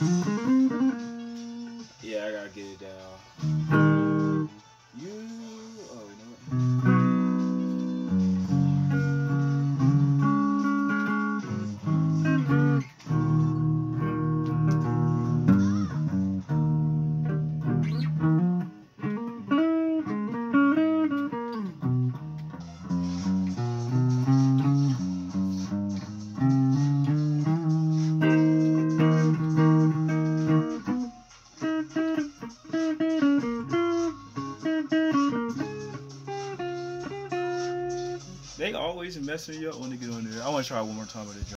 Yeah, I gotta get it down. You. Oh, you They always messing me up when they get on there. I want to try one more time with it.